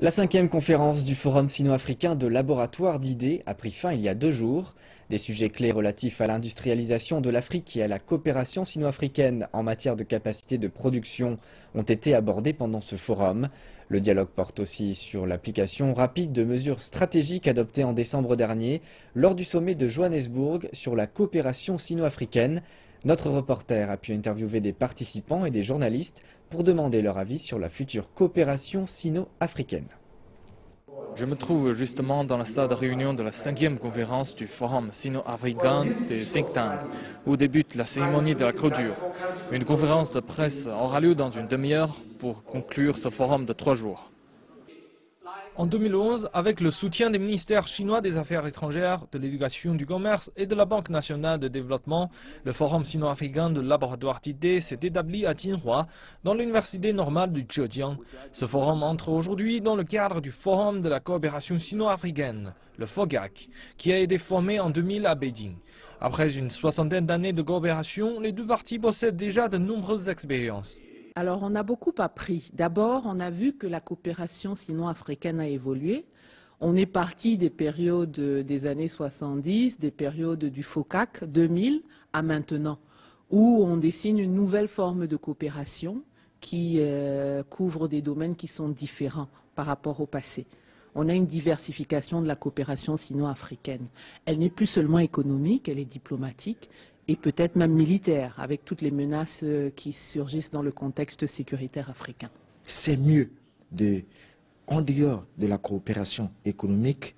La cinquième conférence du Forum sino-africain de laboratoire d'idées a pris fin il y a deux jours. Des sujets clés relatifs à l'industrialisation de l'Afrique et à la coopération sino-africaine en matière de capacité de production ont été abordés pendant ce forum. Le dialogue porte aussi sur l'application rapide de mesures stratégiques adoptées en décembre dernier lors du sommet de Johannesburg sur la coopération sino-africaine. Notre reporter a pu interviewer des participants et des journalistes pour demander leur avis sur la future coopération sino-africaine. Je me trouve justement dans la salle de réunion de la cinquième conférence du Forum sino-africain des think où débute la cérémonie de la clôture. Une conférence de presse aura lieu dans une demi-heure pour conclure ce forum de trois jours. En 2011, avec le soutien des ministères chinois des Affaires étrangères, de l'Éducation du commerce et de la Banque nationale de développement, le Forum sino-africain de laboratoire d'idées s'est établi à Jinhua, dans l'Université normale du Zhejiang. Ce forum entre aujourd'hui dans le cadre du Forum de la coopération sino-africaine, le FOGAC, qui a été formé en 2000 à Beijing. Après une soixantaine d'années de coopération, les deux parties possèdent déjà de nombreuses expériences. Alors, on a beaucoup appris. D'abord, on a vu que la coopération sino-africaine a évolué. On est parti des périodes des années 70, des périodes du FOCAC 2000 à maintenant, où on dessine une nouvelle forme de coopération qui euh, couvre des domaines qui sont différents par rapport au passé. On a une diversification de la coopération sino-africaine. Elle n'est plus seulement économique, elle est diplomatique, et peut-être même militaire, avec toutes les menaces euh, qui surgissent dans le contexte sécuritaire africain. C'est mieux, de, en dehors de la coopération économique,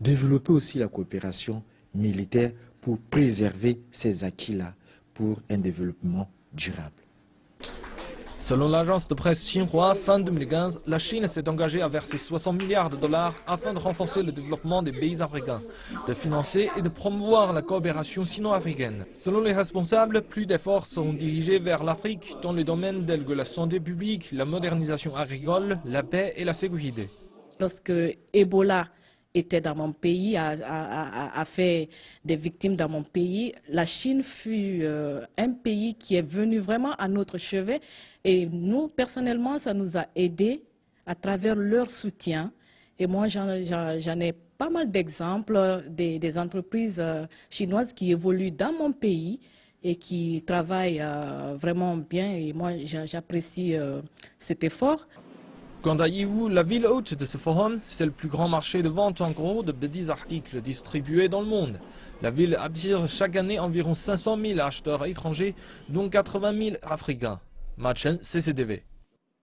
développer aussi la coopération militaire pour préserver ces acquis-là pour un développement durable. Selon l'agence de presse Xinhua, fin 2015, la Chine s'est engagée à verser 60 milliards de dollars afin de renforcer le développement des pays africains, de financer et de promouvoir la coopération sino-africaine. Selon les responsables, plus d'efforts seront dirigés vers l'Afrique dans les domaines tels que la santé publique, la modernisation agricole, la paix et la sécurité. Lorsque Ebola était dans mon pays, a, fait des victimes dans mon pays. La Chine fut euh, un pays qui est venu vraiment à notre chevet et nous, personnellement, ça nous a aidés à travers leur soutien. Et moi, j'en ai pas mal d'exemples des, entreprises euh, chinoises qui évoluent dans mon pays et qui travaillent euh, vraiment bien. Et moi, j'apprécie cet effort. Quant à Yiwu, la ville haute de ce forum, c'est le plus grand marché de vente en gros de petits articles distribués dans le monde. La ville attire chaque année environ 500 000 acheteurs étrangers, dont 80 000 africains. Machen CCDV.